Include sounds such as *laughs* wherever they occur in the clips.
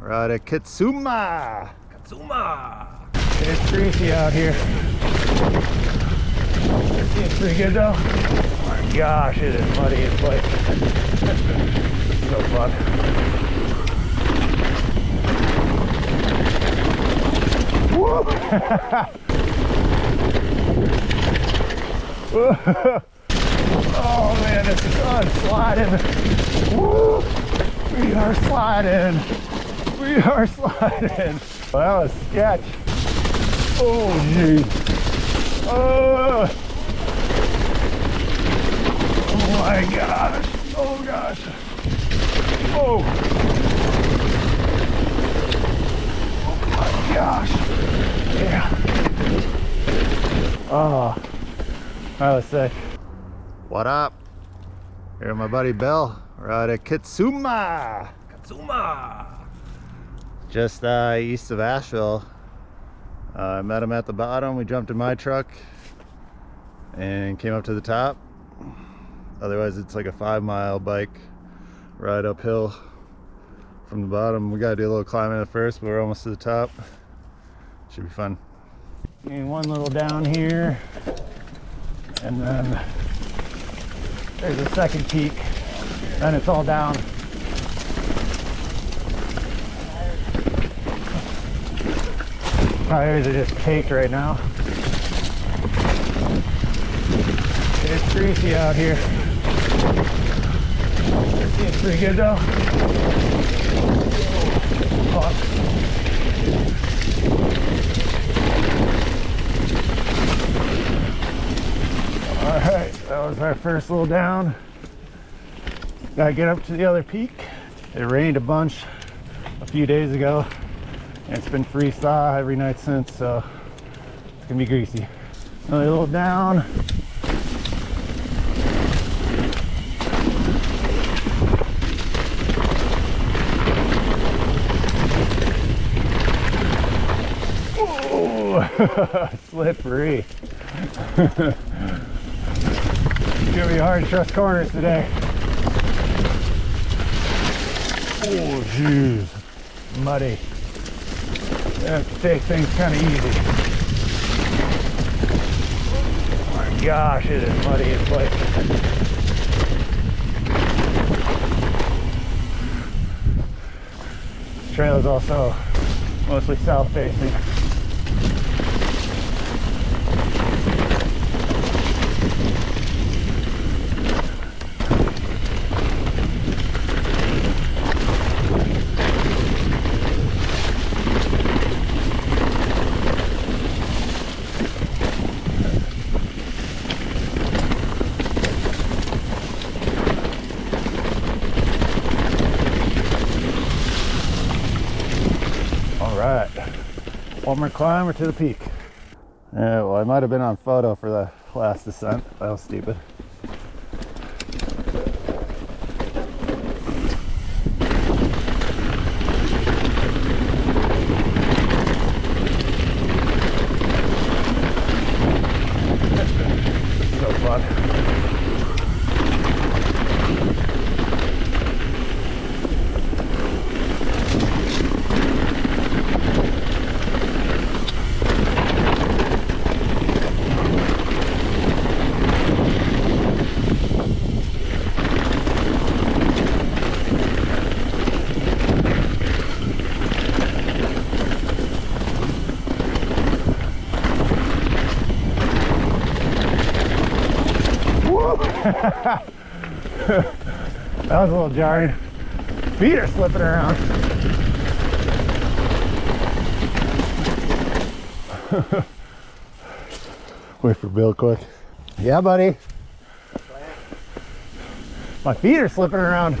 We're out at Kitsuma. Katsuma! It's greasy out here. Seems pretty good though. Oh my gosh, it is muddy as like so fun. *laughs* oh man, this is fun sliding. Woo! We are sliding. We are sliding. Well, that was sketch. Oh, jeez. Oh. oh my gosh. Oh gosh. Oh. Oh my gosh. Yeah. Oh. That was sick. What up? Here my buddy Bill. We're out at Kitsuma. Katsuma! Just uh, east of Asheville. Uh, I met him at the bottom. We jumped in my truck and came up to the top. Otherwise, it's like a five mile bike ride uphill from the bottom. We got to do a little climbing at first, but we're almost to the top. Should be fun. And one little down here. And then there's a second peak. Then it's all down. Tires are just caked right now. It's greasy out here. Seems pretty good though. All right, that was our first little down. Gotta get up to the other peak. It rained a bunch a few days ago. And it's been freeze thaw every night since, so it's gonna be greasy. Another little down. *laughs* Slippery. It's *laughs* gonna be hard to trust corners today. Oh, jeez. Muddy. Have to take things kind of easy. Oh my gosh, it is muddy as like. Trail is also mostly south facing. All right. One more climb or to the peak. Yeah, well, I might have been on photo for the last descent. That was stupid. So fun. Little jarring. Feet are slipping around. *laughs* Wait for Bill quick. Yeah, buddy. My feet are slipping around.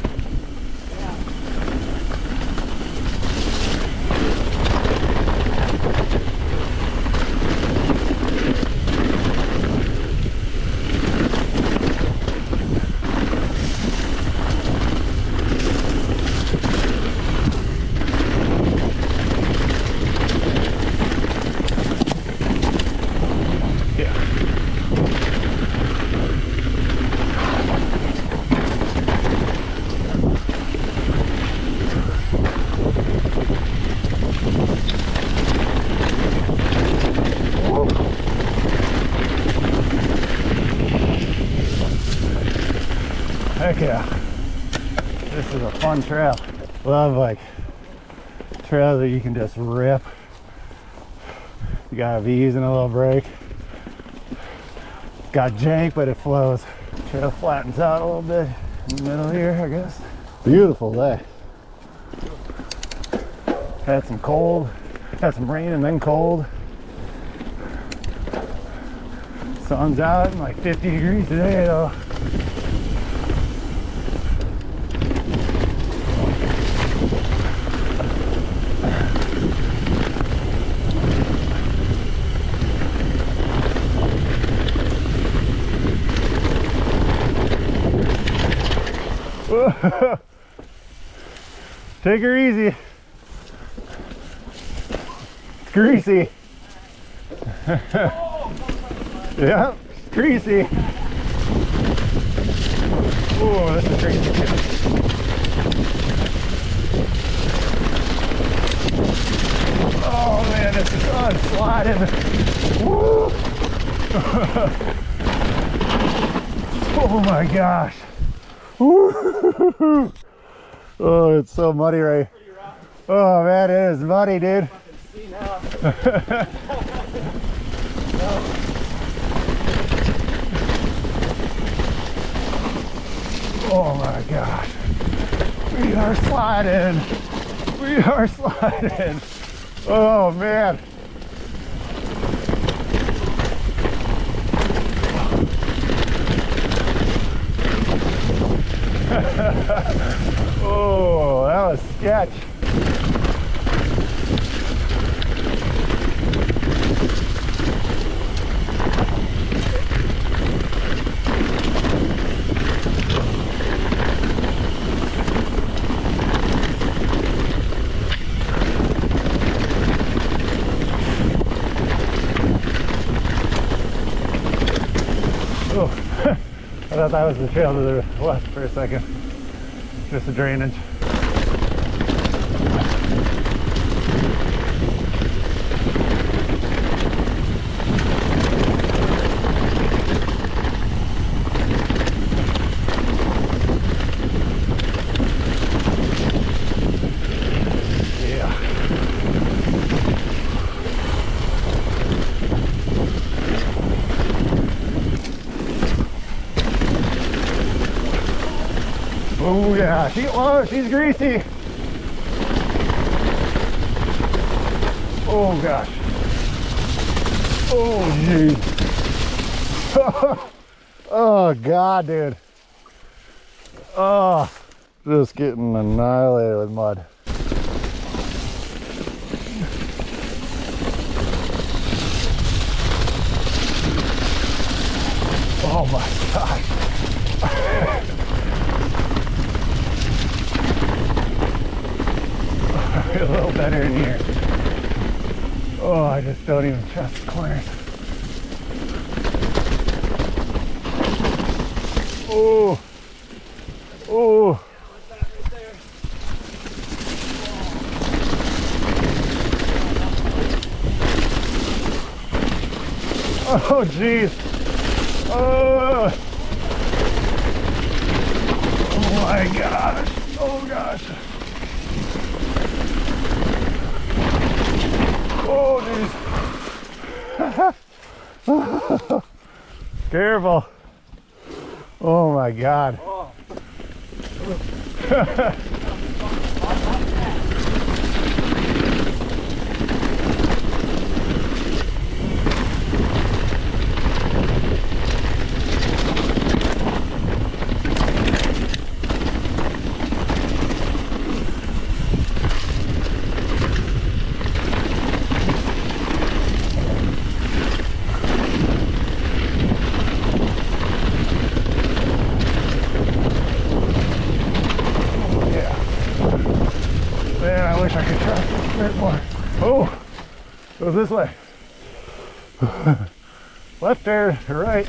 Yeah. Fun trail. Love like trails that you can just rip. You got a V's and a little break. Got jank, but it flows. Trail flattens out a little bit in the middle here, I guess. Beautiful day. Had some cold, had some rain and then cold. Sun's out and like 50 degrees today though. *laughs* Take her easy. It's greasy. *laughs* yeah, it's greasy. Oh, this is greasy too. Oh man, this is oh, fun sliding. Woo. *laughs* oh my gosh. *laughs* Oh, it's so muddy right. Oh man, it is muddy, dude. *laughs* oh my gosh. We are sliding. We are *laughs* sliding. Oh man. *laughs* Oh, that was sketch. Oh, *laughs* I thought that was the trail to the west for a second. Just the drainage. Oh yeah, she oh she's greasy. Oh gosh. Oh jeez. *laughs* oh god, dude. Oh, just getting annihilated with mud. Oh my gosh. a little better in here. Oh, I just don't even trust the corners. Oh, oh. Oh, jeez. Oh. oh my gosh. Oh gosh. Oh, jeez. *laughs* Careful. Oh my God. Yeah. Oh. *laughs* Man, I wish I could this a bit more. Oh, goes this way. *laughs* Left there, right.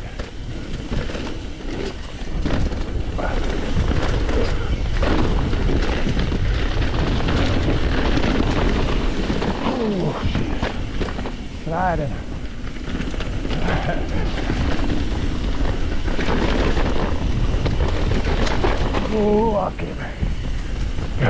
Oh, jeez. Sliding. *laughs* Oh, okay. So fun Oh,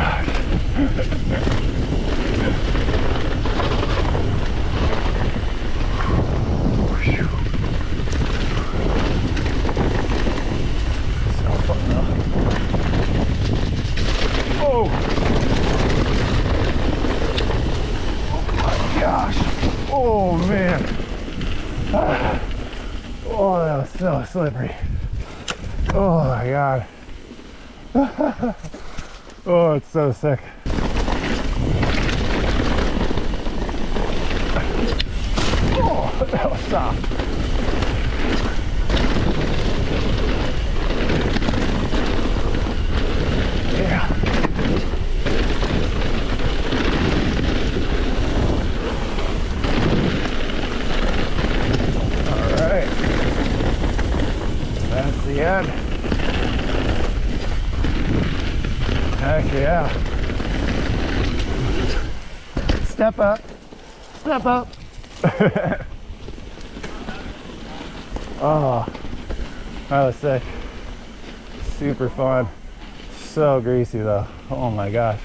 oh, oh, slippery. Oh my god. *laughs* oh, it's so sick. Oh, that was soft. Yeah. All right. That's the end. Heck yeah. Step up. Step up. oh, *laughs* that was sick. Super fun. So greasy though. Oh my gosh.